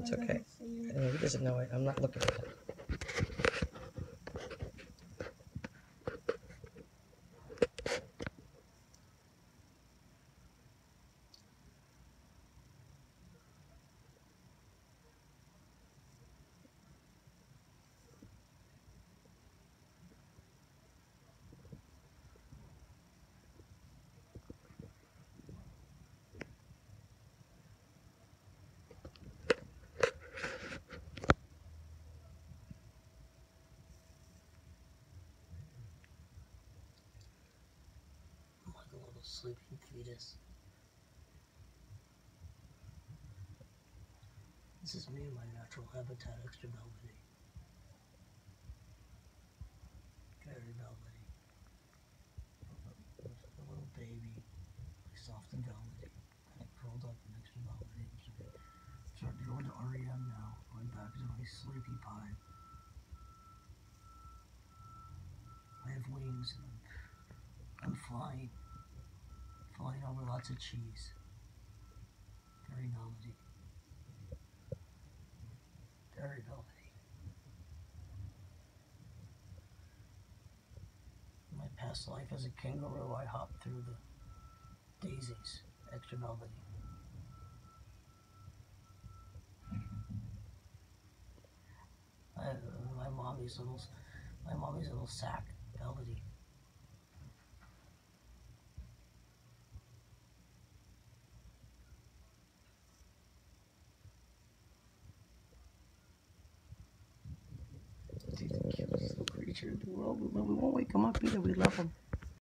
It's okay. he doesn't know it. I'm not looking at it. Sleeping fetus. This is me in my natural habitat, extra velvety. Very velvety. A little baby, soft and velvety, kind curled up and extra velvety. Starting to go into REM now, going back to my sleepy pie. I have wings and I'm, I'm flying. Flying over lots of cheese. Very velvety. Very velvety. In my past life as a kangaroo, I hopped through the daisies. Extra velvety. I, my mommy's little, my mommy's little sack, velvety. World. We, won't wake him up either. We love him.